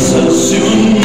so soon